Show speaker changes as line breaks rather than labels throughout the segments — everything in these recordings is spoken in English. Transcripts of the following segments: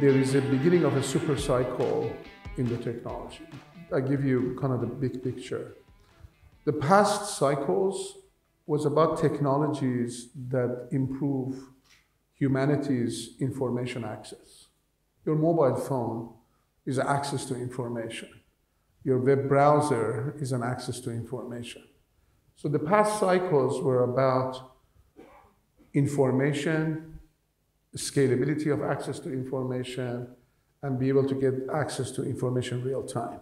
there is a beginning of a super cycle in the technology. I give you kind of the big picture. The past cycles was about technologies that improve humanity's information access. Your mobile phone is access to information. Your web browser is an access to information. So the past cycles were about information, scalability of access to information, and be able to get access to information real time.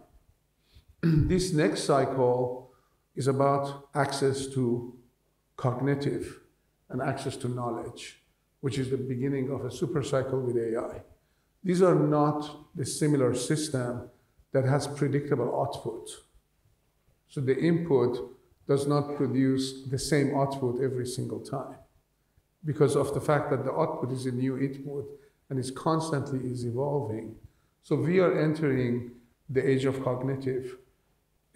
this next cycle is about access to cognitive and access to knowledge, which is the beginning of a super cycle with AI. These are not the similar system that has predictable output. So the input does not produce the same output every single time because of the fact that the output is a new input and is constantly is evolving. So we are entering the age of cognitive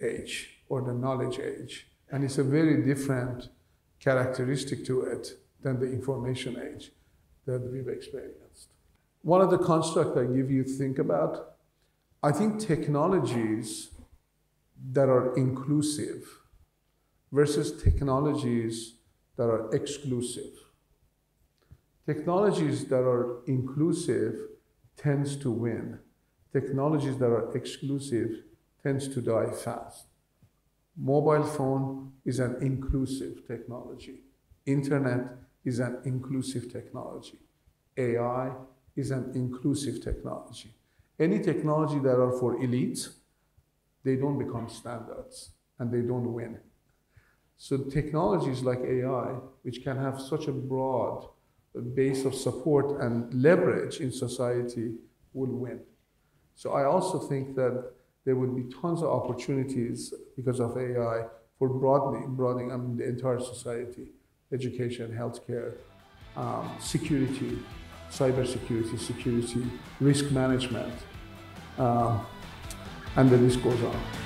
age or the knowledge age. And it's a very different characteristic to it than the information age that we've experienced. One of the constructs I give you think about, I think technologies that are inclusive versus technologies that are exclusive. Technologies that are inclusive tends to win. Technologies that are exclusive tends to die fast. Mobile phone is an inclusive technology. Internet is an inclusive technology. AI is an inclusive technology. Any technology that are for elites, they don't become standards and they don't win. So technologies like AI, which can have such a broad base of support and leverage in society, will win. So I also think that there would be tons of opportunities because of AI for broadening, broadening I mean, the entire society, education, healthcare, um, security, cybersecurity, security, risk management, um, and the list goes on.